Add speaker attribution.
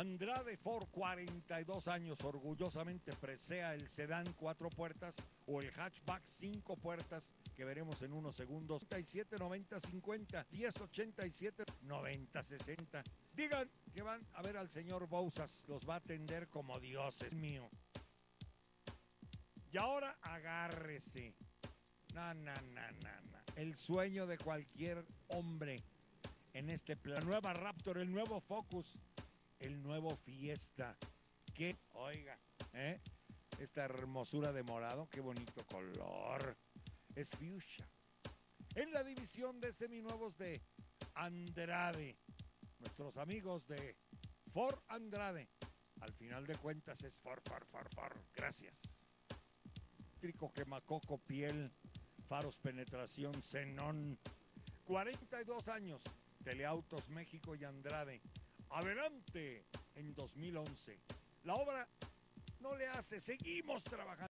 Speaker 1: Andrade Ford, 42 años, orgullosamente presea el sedán cuatro puertas o el hatchback cinco puertas que veremos en unos segundos. 87, 90, 50, 10, 87, 90, 60. Digan que van a ver al señor Bousas, los va a atender como dioses mío. Y ahora agárrese. Na, na, na, na, na. El sueño de cualquier hombre en este plan. La nueva Raptor, el nuevo Focus, el nuevo Fiesta. Que, oiga, ¿eh? esta hermosura de morado, qué bonito color. Es fuchsia. En la división de seminuevos de Andrade, nuestros amigos de Ford Andrade. Al final de cuentas es Ford, Ford, Ford, Ford. Gracias. Trico quemacoco, piel, faros, penetración, xenón. 42 años. Teleautos México y Andrade. Adelante en 2011. La obra no le hace, seguimos trabajando.